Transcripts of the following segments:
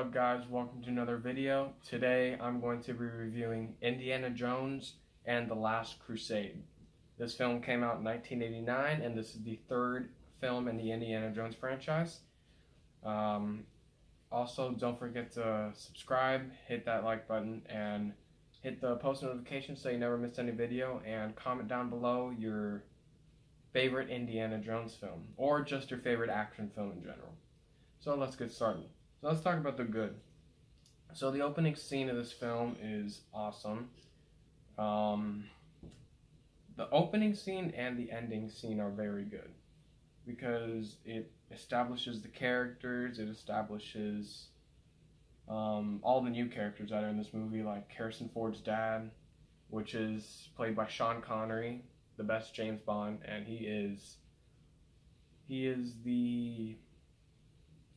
up guys, welcome to another video. Today I'm going to be reviewing Indiana Jones and the Last Crusade. This film came out in 1989 and this is the third film in the Indiana Jones franchise. Um, also don't forget to subscribe, hit that like button, and hit the post notification so you never miss any video, and comment down below your favorite Indiana Jones film, or just your favorite action film in general. So let's get started. So let's talk about the good. So the opening scene of this film is awesome. Um, the opening scene and the ending scene are very good because it establishes the characters. It establishes um, all the new characters that are in this movie, like Harrison Ford's dad, which is played by Sean Connery, the best James Bond, and he is he is the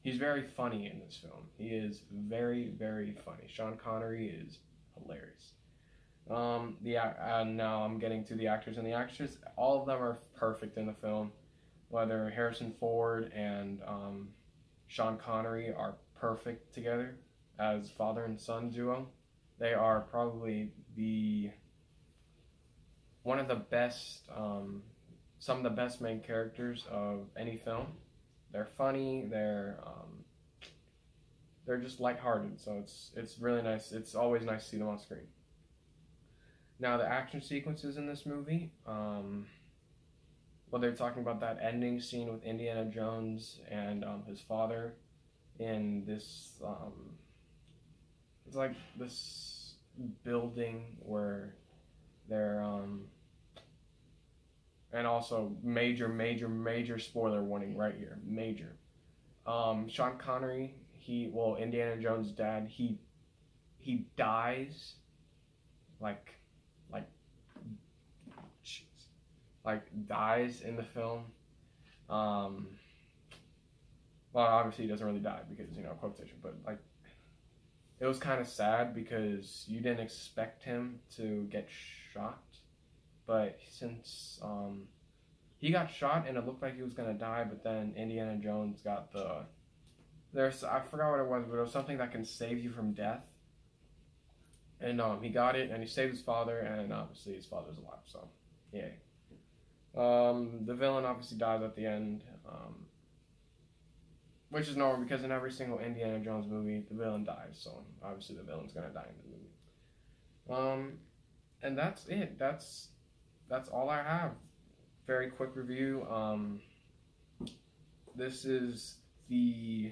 He's very funny in this film. He is very, very funny. Sean Connery is hilarious. Um, the uh, now I'm getting to the actors and the actresses. All of them are perfect in the film. Whether Harrison Ford and um, Sean Connery are perfect together as father and son duo. They are probably the one of the best, um, some of the best main characters of any film. They're funny. They're um, they're just lighthearted. So it's it's really nice. It's always nice to see them on screen. Now the action sequences in this movie. Um, well, they're talking about that ending scene with Indiana Jones and um, his father in this. Um, it's like this building where they're um, and also major, major, major spoiler warning right here, major. Um, Sean Connery, he well, Indiana Jones' dad, he he dies, like, like, jeez, like dies in the film. Um, well, obviously he doesn't really die because you know quotation, but like, it was kind of sad because you didn't expect him to get shot but since um, he got shot and it looked like he was gonna die, but then Indiana Jones got the there's I forgot what it was, but it was something that can save you from death. And um, he got it, and he saved his father, and obviously his father's alive. So, yay. Um, the villain obviously dies at the end, um, which is normal because in every single Indiana Jones movie, the villain dies. So obviously the villain's gonna die in the movie. Um, and that's it. That's that's all I have. Very quick review. Um, this is the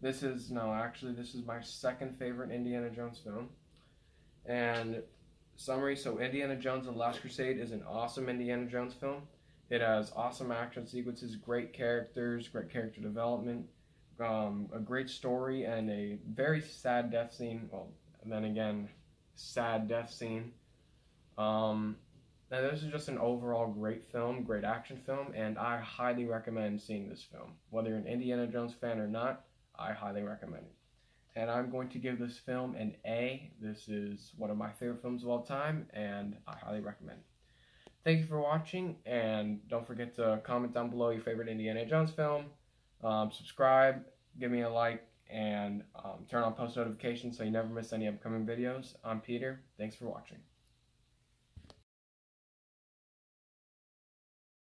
this is no actually this is my second favorite Indiana Jones film. And summary: So Indiana Jones and the Last Crusade is an awesome Indiana Jones film. It has awesome action sequences, great characters, great character development, um, a great story, and a very sad death scene. Well, then again, sad death scene. Um, now, this is just an overall great film, great action film, and I highly recommend seeing this film. Whether you're an Indiana Jones fan or not, I highly recommend it. And I'm going to give this film an A. This is one of my favorite films of all time, and I highly recommend it. Thank you for watching, and don't forget to comment down below your favorite Indiana Jones film. Um, subscribe, give me a like, and um, turn on post notifications so you never miss any upcoming videos. I'm Peter. Thanks for watching.